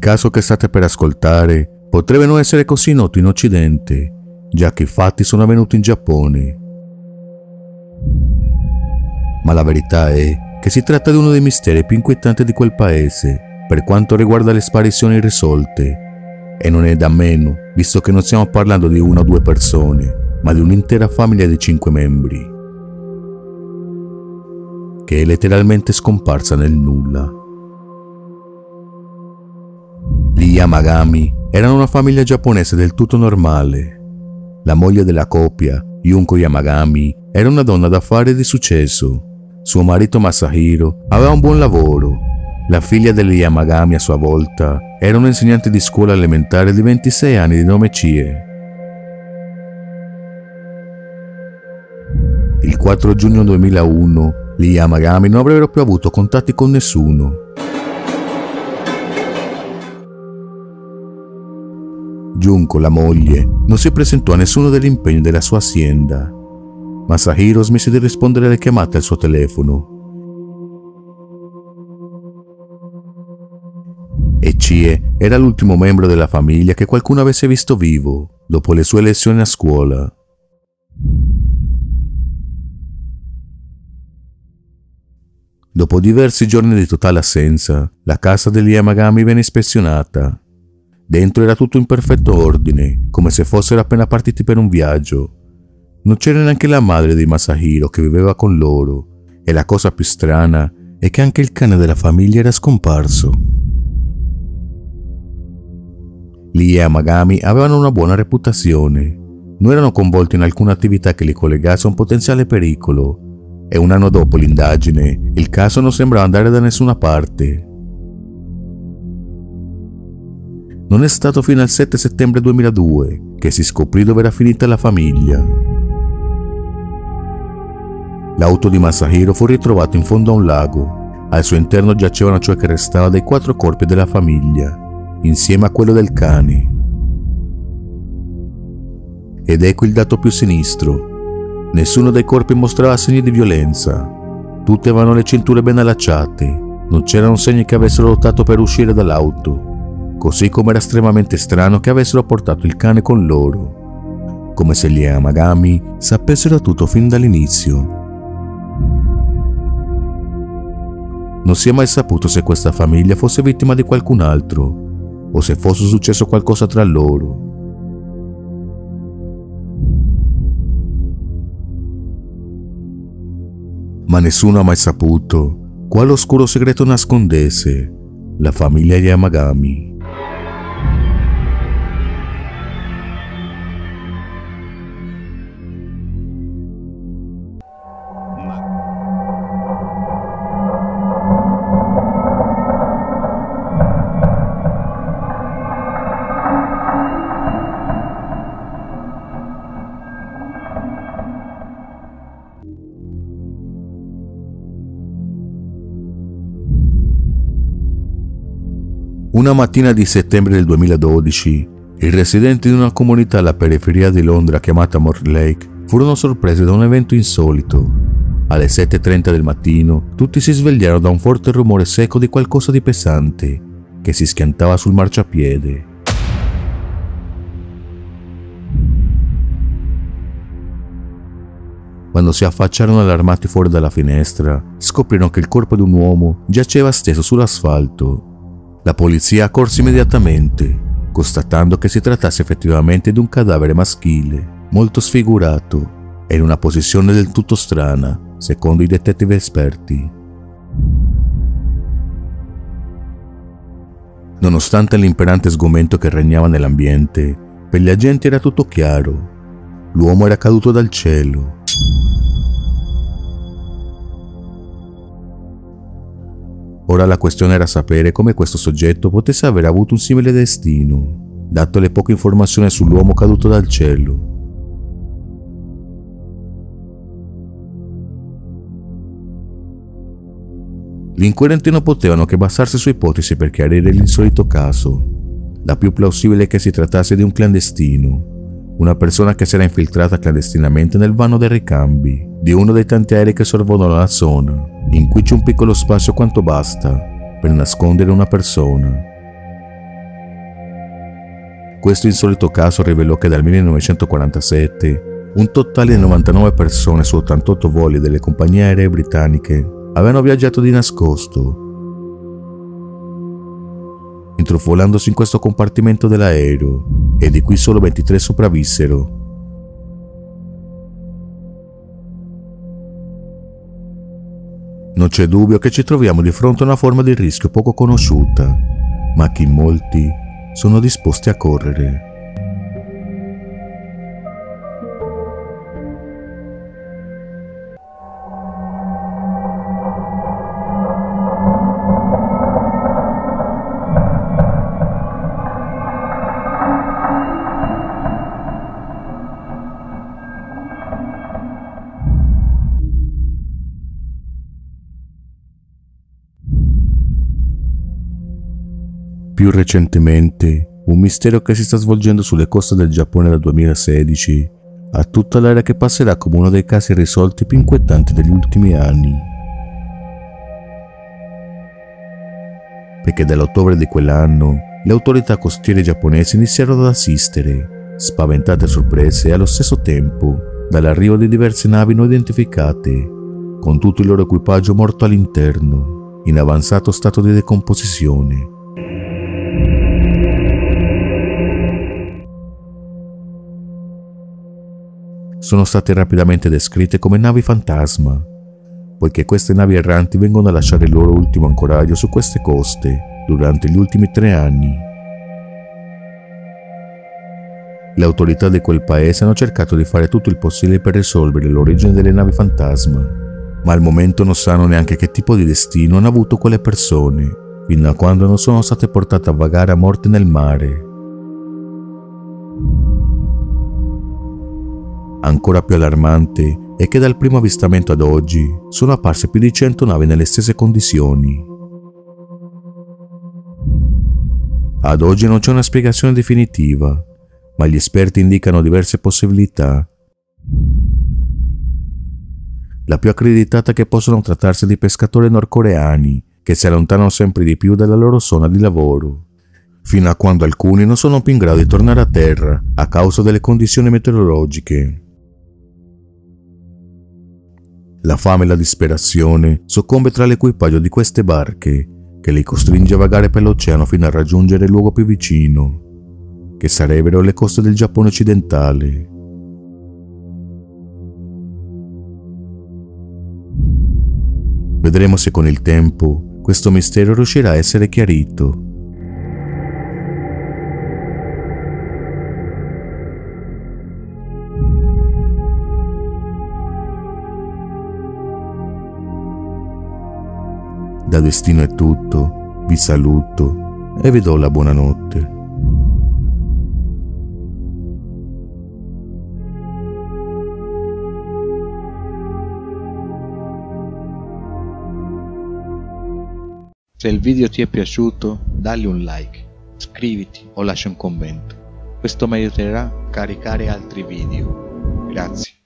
Caso che state per ascoltare potrebbe non essere così noto in Occidente, già che i fatti sono avvenuti in Giappone. Ma la verità è che si tratta di uno dei misteri più inquietanti di quel paese per quanto riguarda le sparizioni irrisolte. E non è da meno, visto che non stiamo parlando di una o due persone, ma di un'intera famiglia di cinque membri, che è letteralmente scomparsa nel nulla. Gli Yamagami erano una famiglia giapponese del tutto normale. La moglie della coppia, Yunko Yamagami, era una donna d'affari di successo. Suo marito Masahiro aveva un buon lavoro. La figlia degli Yamagami a sua volta era un insegnante di scuola elementare di 26 anni di nome Chie. Il 4 giugno 2001 gli Yamagami non avrebbero più avuto contatti con nessuno Junko, la moglie, non si presentò a nessuno degli impegni della sua azienda. Masahiro smise di rispondere alle chiamate al suo telefono. E Chie era l'ultimo membro della famiglia che qualcuno avesse visto vivo dopo le sue lezioni a scuola. Dopo diversi giorni di totale assenza, la casa degli Yamagami venne ispezionata Dentro era tutto in perfetto ordine, come se fossero appena partiti per un viaggio. Non c'era neanche la madre di Masahiro che viveva con loro, e la cosa più strana è che anche il cane della famiglia era scomparso. Lee e Amagami avevano una buona reputazione, non erano coinvolti in alcuna attività che li collegasse a un potenziale pericolo, e un anno dopo l'indagine il caso non sembrava andare da nessuna parte. Non è stato fino al 7 settembre 2002 che si scoprì dove era finita la famiglia. L'auto di Masahiro fu ritrovata in fondo a un lago. Al suo interno giacevano ciò che restava dei quattro corpi della famiglia, insieme a quello del cane. Ed ecco il dato più sinistro. Nessuno dei corpi mostrava segni di violenza. Tutti avevano le cinture ben allacciate. Non c'erano segni che avessero lottato per uscire dall'auto così come era estremamente strano che avessero portato il cane con loro, come se gli Amagami sapessero tutto fin dall'inizio. Non si è mai saputo se questa famiglia fosse vittima di qualcun altro o se fosse successo qualcosa tra loro. Ma nessuno ha mai saputo quale oscuro segreto nascondesse la famiglia Yamagami. Una mattina di settembre del 2012, i residenti di una comunità alla periferia di Londra chiamata Mortlake furono sorpresi da un evento insolito. Alle 7.30 del mattino, tutti si svegliarono da un forte rumore secco di qualcosa di pesante che si schiantava sul marciapiede. Quando si affacciarono allarmati fuori dalla finestra, scoprirono che il corpo di un uomo giaceva steso sull'asfalto la polizia accorse immediatamente, constatando che si trattasse effettivamente di un cadavere maschile, molto sfigurato e in una posizione del tutto strana, secondo i detective esperti. Nonostante l'imperante sgomento che regnava nell'ambiente, per gli agenti era tutto chiaro. L'uomo era caduto dal cielo Ora la questione era sapere come questo soggetto potesse aver avuto un simile destino, dato le poche informazioni sull'uomo caduto dal cielo. Gli inquirenti non potevano che basarsi su ipotesi per chiarire l'insolito caso. La più plausibile è che si trattasse di un clandestino, una persona che si era infiltrata clandestinamente nel vano dei ricambi di uno dei tanti aerei che sorvolano la zona in cui c'è un piccolo spazio quanto basta per nascondere una persona. Questo insolito caso rivelò che dal 1947 un totale di 99 persone su 88 voli delle compagnie aeree britanniche avevano viaggiato di nascosto, intrufolandosi in questo compartimento dell'aereo e di cui solo 23 sopravvissero. Non c'è dubbio che ci troviamo di fronte a una forma di rischio poco conosciuta, ma che in molti sono disposti a correre. Più recentemente, un mistero che si sta svolgendo sulle coste del Giappone dal 2016 ha tutta l'area che passerà come uno dei casi risolti più inquietanti degli ultimi anni. Perché dall'ottobre di quell'anno le autorità costiere giapponesi iniziarono ad assistere, spaventate e sorprese allo stesso tempo, dall'arrivo di diverse navi non identificate, con tutto il loro equipaggio morto all'interno, in avanzato stato di decomposizione sono state rapidamente descritte come navi fantasma, poiché queste navi erranti vengono a lasciare il loro ultimo ancoraggio su queste coste durante gli ultimi tre anni. Le autorità di quel paese hanno cercato di fare tutto il possibile per risolvere l'origine delle navi fantasma, ma al momento non sanno neanche che tipo di destino hanno avuto quelle persone, fino a quando non sono state portate a vagare a morte nel mare. Ancora più allarmante è che dal primo avvistamento ad oggi sono apparse più di 100 navi nelle stesse condizioni. Ad oggi non c'è una spiegazione definitiva, ma gli esperti indicano diverse possibilità. La più accreditata è che possono trattarsi di pescatori nordcoreani che si allontanano sempre di più dalla loro zona di lavoro, fino a quando alcuni non sono più in grado di tornare a terra a causa delle condizioni meteorologiche. La fame e la disperazione soccombe tra l'equipaggio di queste barche che li costringe a vagare per l'oceano fino a raggiungere il luogo più vicino, che sarebbero le coste del Giappone occidentale. Vedremo se con il tempo questo mistero riuscirà a essere chiarito. Da destino è tutto, vi saluto e vi do la buonanotte. Se il video ti è piaciuto, dagli un like, iscriviti o lascia un commento. Questo mi aiuterà a caricare altri video. Grazie.